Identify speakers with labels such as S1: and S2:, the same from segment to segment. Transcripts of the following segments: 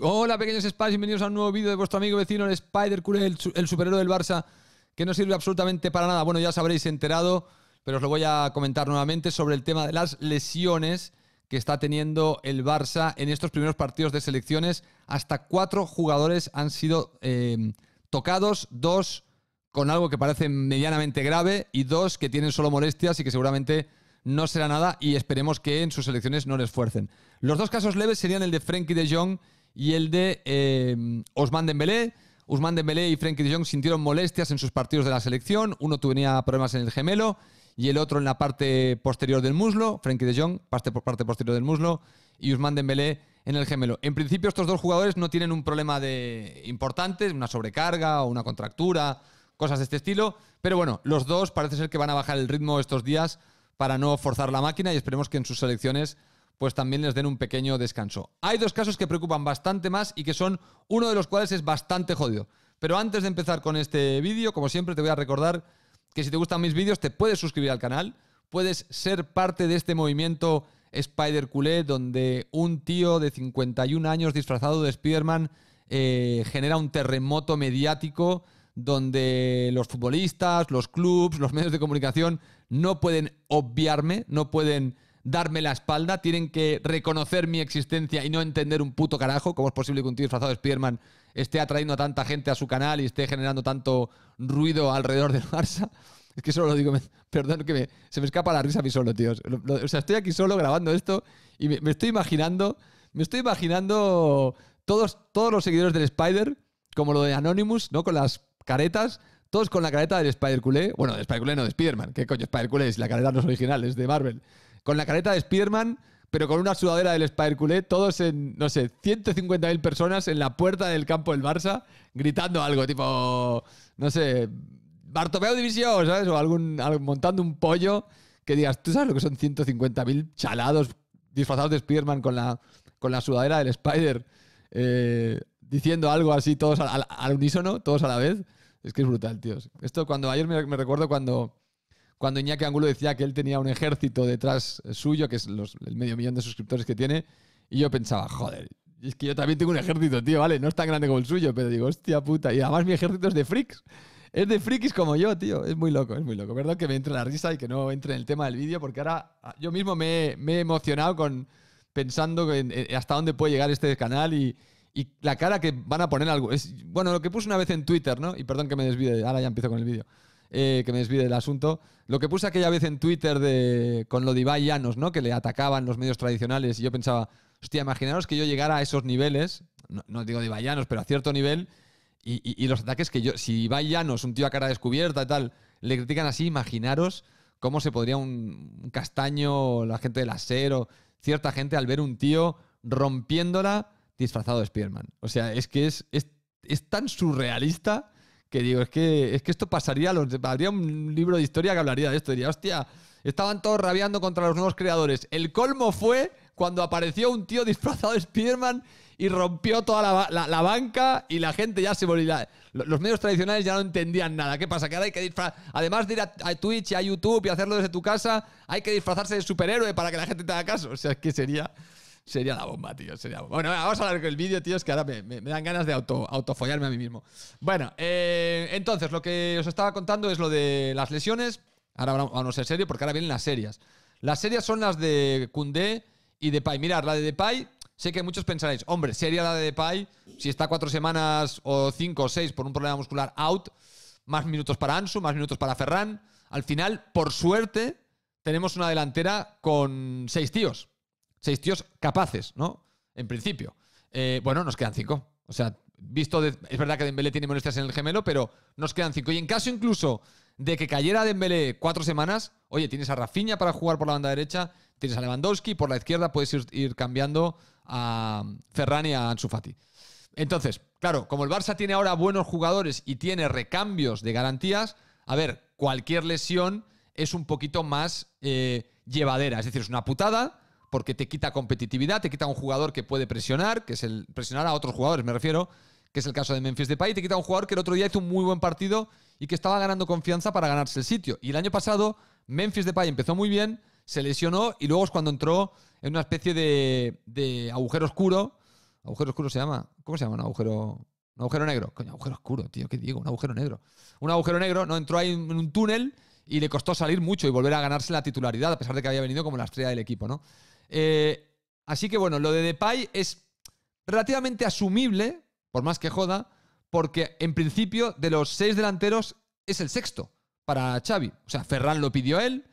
S1: Hola pequeños Spies, bienvenidos a un nuevo vídeo de vuestro amigo vecino el Spider Culé, el, su- el superhéroe del Barça, que no sirve absolutamente para nada. Bueno, ya os habréis enterado, pero os lo voy a comentar nuevamente sobre el tema de las lesiones que está teniendo el Barça en estos primeros partidos de selecciones. Hasta cuatro jugadores han sido eh, tocados, dos con algo que parece medianamente grave y dos que tienen solo molestias y que seguramente no será nada y esperemos que en sus selecciones no les fuercen. Los dos casos leves serían el de Frenkie de Jong y el de eh, Ousmane Dembélé. Ousmane Dembélé y Frenkie de Jong sintieron molestias en sus partidos de la selección. Uno tenía problemas en el gemelo y el otro en la parte posterior del muslo. Frenkie de Jong, parte parte posterior del muslo y Ousmane Dembélé en el gemelo. En principio estos dos jugadores no tienen un problema de importante, una sobrecarga o una contractura, cosas de este estilo, pero bueno, los dos parece ser que van a bajar el ritmo estos días para no forzar la máquina y esperemos que en sus selecciones pues también les den un pequeño descanso. Hay dos casos que preocupan bastante más y que son uno de los cuales es bastante jodido. Pero antes de empezar con este vídeo, como siempre te voy a recordar que si te gustan mis vídeos te puedes suscribir al canal, puedes ser parte de este movimiento Spider Culé donde un tío de 51 años disfrazado de Spider-Man eh, genera un terremoto mediático donde los futbolistas, los clubs, los medios de comunicación no pueden obviarme, no pueden darme la espalda, tienen que reconocer mi existencia y no entender un puto carajo. ¿Cómo es posible que un tío disfrazado de Spiderman esté atrayendo a tanta gente a su canal y esté generando tanto ruido alrededor del Barça? Es que solo lo digo, me- perdón, que me- se me escapa la risa a mí solo, tíos. Lo- o sea, estoy aquí solo grabando esto y me, estoy imaginando, me estoy imaginando todos, todos los seguidores del Spider, como lo de Anonymous, ¿no? Con las caretas, todos con la careta del Spider Culé. Bueno, de Spider Culé no, de Spiderman. ¿Qué coño Spider Culé? Si la careta no es original, es de Marvel. Con la careta de Spiderman, pero con una sudadera del Spider Culé, todos en, no sé, 150.000 personas en la puerta del campo del Barça, gritando algo, tipo, no sé, Bartomeu División, ¿sabes? O algún, montando un pollo que digas, ¿tú sabes lo que son 150.000 chalados disfrazados de Spiderman con la, con la sudadera del Spider? eh, diciendo algo así, todos al, unísono, todos a la vez. Es que es brutal, tíos. Esto cuando ayer me recuerdo cuando, cuando Iñaki Angulo decía que él tenía un ejército detrás suyo, que es los- el medio millón de suscriptores que tiene, y yo pensaba, joder, es que yo también tengo un ejército, tío, ¿vale? No es tan grande como el suyo, pero digo, hostia puta. Y además mi ejército es de freaks. Es de frikis como yo, tío. Es muy loco, es muy loco. Verdad que me entre la risa y que no entre en el tema del vídeo, porque ahora ah, yo mismo me, me he emocionado con pensando en, en hasta dónde puede llegar este canal y, y la cara que van a poner algo. Es, bueno, lo que puse una vez en Twitter, ¿no? Y perdón que me desvíe, ahora ya empiezo con el vídeo. Eh, que me desvíe del asunto. Lo que puse aquella vez en Twitter de, con lo de Ibai Llanos, ¿no? Que le atacaban los medios tradicionales y yo pensaba, hostia, imaginaros que yo llegara a esos niveles, no, digo de Llanos, pero a cierto nivel, y, los ataques que yo, si Ibai Llanos, un tío a cara descubierta y tal, le critican así, imaginaros cómo se podría un, castaño, la gente del asero, cierta gente al ver un tío rompiéndola disfrazado de Spiderman. O sea, es que es, es, es tan surrealista que digo, es que, es que esto pasaría, los, habría un libro de historia que hablaría de esto. Diría, hostia, estaban todos rabiando contra los nuevos creadores. El colmo fue cuando apareció un tío disfrazado de Spiderman y rompió toda la, la- banca y la gente ya se volvía. lo- Los medios tradicionales ya no entendían nada. ¿Qué pasa? Que ahora hay que disfrazar. Además de ir a, a Twitch y a YouTube y hacerlo desde tu casa, hay que disfrazarse de superhéroe para que la gente te haga caso. O sea, es que sería. Sería la bomba, tío. Sería. Bueno, vamos a hablar con el vídeo, tío. Es que ahora me, dan ganas de auto, autofollarme a mí mismo. Bueno, eh, entonces, lo que os estaba contando es lo de las lesiones. Ahora vamos vamos en serio, porque ahora vienen las serias. Las serias son las de Koundé y Depay. Mirad, la de Depay, sé que muchos pensaréis, hombre, sería la de Depay si está cuatro semanas o cinco o seis por un problema muscular out, más minutos para Ansu, más minutos para Ferran. Al final, por suerte, tenemos una delantera con seis tíos. Seis tíos capaces, ¿no? En principio. Eh, bueno, nos quedan cinco. O sea, visto de- es verdad que Dembélé tiene molestias en el gemelo, pero nos quedan cinco. Y en caso incluso de que cayera Dembélé cuatro semanas, oye, tienes a Rafinha para jugar por la banda derecha, tienes a Lewandowski, por la izquierda puedes ir, cambiando a Ferran y a Ansu Fati. Entonces, claro, como el Barça tiene ahora buenos jugadores y tiene recambios de garantías, a ver, cualquier lesión es un poquito más eh, llevadera. Es decir, es una putada porque te quita competitividad, te quita un jugador que puede presionar, que es el presionar a otros jugadores, me refiero, que es el caso de Memphis Depay, te quita un jugador que el otro día hizo un muy buen partido y que estaba ganando confianza para ganarse el sitio. Y el año pasado Memphis Depay empezó muy bien, se lesionó y luego es cuando entró en una especie de, de agujero oscuro Agujero oscuro se llama. ¿Cómo se llama un agujero? Un agujero negro. Coño, agujero oscuro, tío, ¿qué digo? Un agujero negro. Un agujero negro, ¿no? Entró ahí en un túnel y le costó salir mucho y volver a ganarse la titularidad, a pesar de que había venido como la estrella del equipo, ¿no? Eh, así que bueno, lo de Depay es relativamente asumible, por más que joda, porque en principio de los seis delanteros es el sexto para Xavi. O sea, Ferran lo pidió él,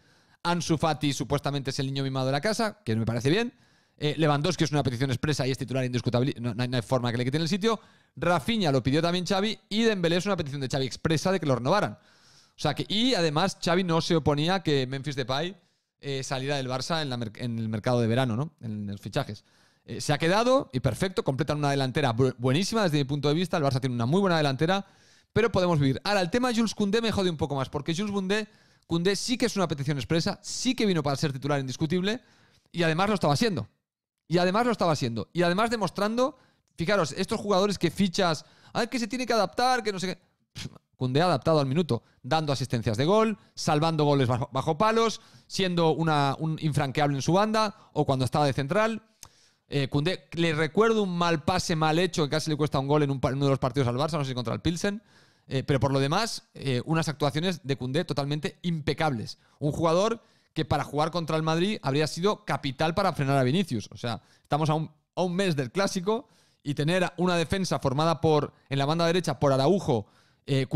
S1: Ansu Fati supuestamente es el niño mimado de la casa, que me parece bien. Eh, Lewandowski es una petición expresa y es titular indiscutible, no, no, hay, forma que le quiten el sitio. Rafinha lo pidió también Xavi y Dembélé es una petición de Xavi expresa de que lo renovaran. O sea que, y además Xavi no se oponía a que Memphis Depay eh, saliera del Barça en, el mercado de verano, ¿no? En, los fichajes. Eh, se ha quedado y perfecto, completan una delantera buenísima desde mi punto de vista. El Barça tiene una muy buena delantera, pero podemos vivir. Ahora, el tema Jules Koundé me jode un poco más, porque Jules Koundé, sí que es una petición expresa, sí que vino para ser titular indiscutible y además lo estaba haciendo. Y además lo estaba haciendo. Y además demostrando, fijaros, estos jugadores que fichas, ay, que se tiene que adaptar, que no sé qué. Cundé adaptado al minuto, dando asistencias de gol, salvando goles bajo, palos, siendo una, un infranqueable en su banda o cuando estaba de central. Eh, le recuerdo un mal pase mal hecho que casi le cuesta un gol en, uno de los partidos al Barça, no sé si contra el Pilsen. Eh, pero por lo demás, eh, unas actuaciones de Cundé totalmente impecables. Un jugador que para jugar contra el Madrid habría sido capital para frenar a Vinicius. O sea, estamos a un, a un mes del clásico y tener una defensa formada por en la banda derecha por Araujo, eh,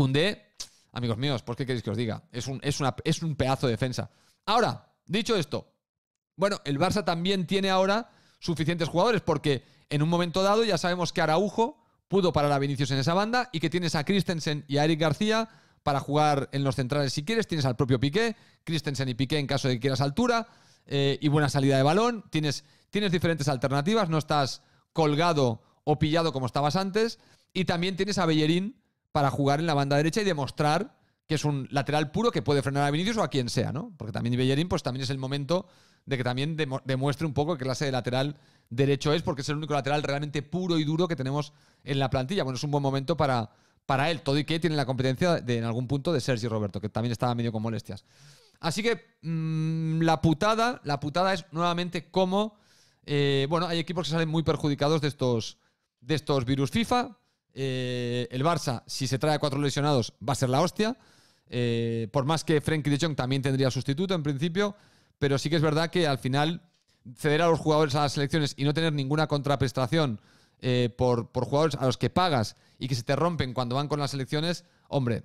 S1: amigos míos, ¿por qué queréis que os diga? Es un, es, es un pedazo de defensa. Ahora, dicho esto, bueno, el Barça también tiene ahora suficientes jugadores porque en un momento dado ya sabemos que Araujo pudo parar a Vinicius en esa banda y que tienes a Christensen y a Eric García para jugar en los centrales si quieres. Tienes al propio Piqué, Christensen y Piqué en caso de que quieras altura eh, y buena salida de balón. Tienes, tienes diferentes alternativas, no estás colgado o pillado como estabas antes. Y también tienes a Bellerín para jugar en la banda derecha y demostrar que es un lateral puro que puede frenar a Vinicius o a quien sea, ¿no? Porque también Bellerín, pues también es el momento de que también demuestre un poco qué clase de lateral derecho es, porque es el único lateral realmente puro y duro que tenemos en la plantilla. Bueno, es un buen momento para, para él, todo y que tiene la competencia de, en algún punto de Sergio Roberto, que también estaba medio con molestias. Así que mm, la putada, la putada es nuevamente cómo, eh, bueno, hay equipos que salen muy perjudicados de estos, de estos virus FIFA. Eh, el Barça, si se trae a cuatro lesionados, va a ser la hostia. Eh, por más que Frenkie de Jong también tendría sustituto en principio, pero sí que es verdad que al final ceder a los jugadores a las selecciones y no tener ninguna contraprestación eh, por, jugadores a los que pagas y que se te rompen cuando van con las selecciones, hombre,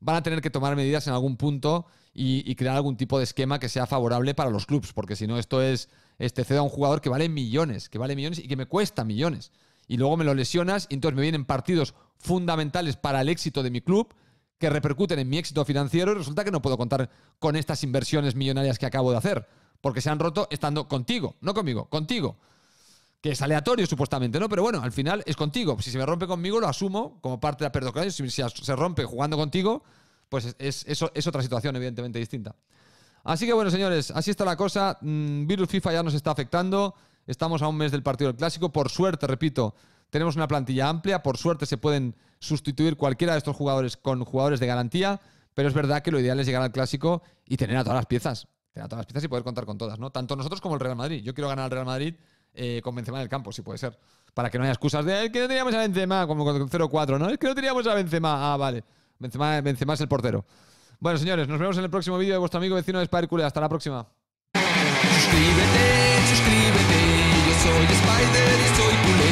S1: van a tener que tomar medidas en algún punto y, crear algún tipo de esquema que sea favorable para los clubes, porque si no, esto es este cedo a un jugador que vale millones, que vale millones y que me cuesta millones y luego me lo lesionas y entonces me vienen partidos fundamentales para el éxito de mi club que repercuten en mi éxito financiero y resulta que no puedo contar con estas inversiones millonarias que acabo de hacer porque se han roto estando contigo, no conmigo, contigo. Que es aleatorio supuestamente, ¿no? Pero bueno, al final es contigo. Si se me rompe conmigo, lo asumo como parte de la pérdida. Si se rompe jugando contigo, pues es, es, otra situación evidentemente distinta. Así que bueno, señores, así está la cosa. Mm, virus FIFA ya nos está afectando. Estamos a un mes del partido del clásico. Por suerte, repito, tenemos una plantilla amplia. Por suerte se pueden sustituir cualquiera de estos jugadores con jugadores de garantía. Pero es verdad que lo ideal es llegar al clásico y tener a todas las piezas. Tener a todas las piezas y poder contar con todas, ¿no? Tanto nosotros como el Real Madrid. Yo quiero ganar al Real Madrid eh, con Benzema en el campo, si puede ser. Para que no haya excusas de que no teníamos a Benzema, como con 0-4, ¿no? Es que no teníamos a Benzema. Ah, vale. Benzema, Benzema es el portero. Bueno, señores, nos vemos en el próximo vídeo de vuestro amigo vecino de Spider Hasta la próxima.
S2: Suscríbete, suscríbete, soy Spider y soy culé.